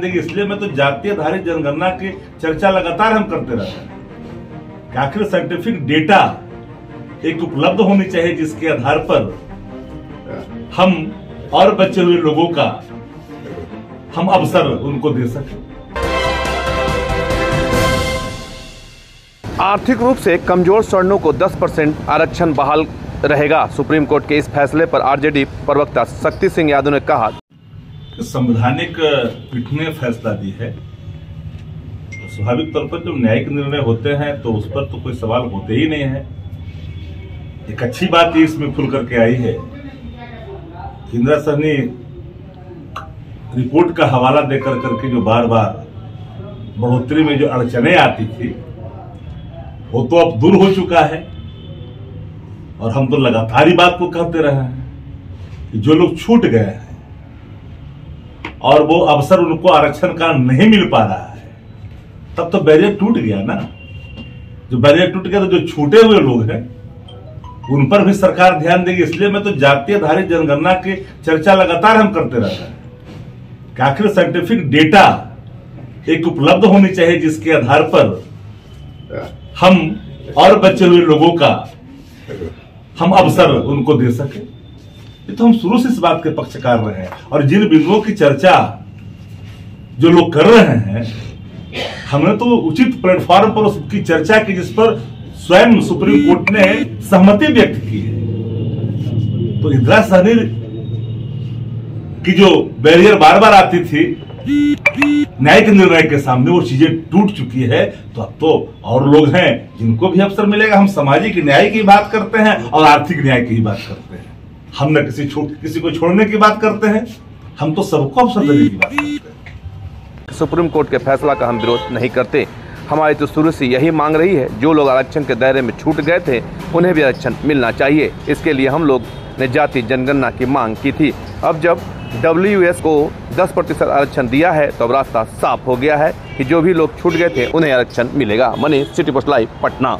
देखिए, इसलिए मैं तो जातीय आधारित जनगणना की चर्चा लगातार हम करते रहते हैं। आखिर साइंटिफिक डेटा एक उपलब्ध होनी चाहिए जिसके आधार पर हम और बचे हुए लोगों का हम अवसर उनको दे सकें। आर्थिक रूप से कमज़ोर स्वर्णों को 10 परसेंट आरक्षण बहाल रहेगा। सुप्रीम कोर्ट के इस फैसले पर आरजेडी प्रवक्ता शक्ति सिंह यादव ने कहा संवैधानिक पीठ ने फैसला दी है। तो स्वाभाविक तौर पर जब न्यायिक निर्णय होते हैं तो उस पर तो कोई सवाल होते ही नहीं है। एक अच्छी बात इसमें खुल करके आई है इंदिरा सहनी रिपोर्ट का हवाला देकर करके जो बार बार बढ़ोतरी में जो अड़चने आती थी, वो तो अब दूर हो चुका है। और हम तो लगातार ही बात को कहते रहे हैं कि जो लोग छूट गए हैं और वो अवसर उनको आरक्षण का नहीं मिल पा रहा है। तब तो बैरियर टूट गया ना। जो बैरियर टूट गया तो जो छूटे हुए लोग हैं, उन पर भी सरकार ध्यान देगी। इसलिए मैं तो जातीय आधारित जनगणना की चर्चा लगातार हम करते रहते हैं आखिर साइंटिफिक डेटा एक उपलब्ध होनी चाहिए जिसके आधार पर हम और बचे हुए लोगों का हम अवसर उनको दे सके। ये तो हम शुरू से इस बात के पक्षकार रहे हैं और जिन बिंदुओं की चर्चा जो लोग कर रहे हैं, हमने तो उचित प्लेटफॉर्म पर उसकी चर्चा की जिस पर स्वयं सुप्रीम कोर्ट ने सहमति व्यक्त की है। तो इंदिरा सहनी की जो बैरियर बार बार आती थी न्यायिक निर्णय के सामने वो चीज़ें टूट चुकी है तो अब तो और लोग हैं, जिनको भी अवसर मिलेगा, हम सामाजिक न्याय की बात करते हैं और आर्थिक न्याय की बात करते हैं। हम न किसी छोड़ किसी को छोड़ने की बात करते हैं, हम तो सबको अवसर देने की बात करते हैं। सुप्रीम कोर्ट के फैसला का हम विरोध नहीं करते। हमारी तो शुरू से यही मांग रही है, जो लोग आरक्षण के दायरे में छूट गए थे, उन्हें भी आरक्षण मिलना चाहिए। इसके लिए हम लोग ने जाति जनगणना की मांग की थी। अब जब डब्ल्यूएस को 10 प्रतिशत आरक्षण दिया है तो अब रास्ता साफ़ हो गया है कि जो भी लोग छूट गए थे, उन्हें आरक्षण मिलेगा। Manish, city post live, Patna.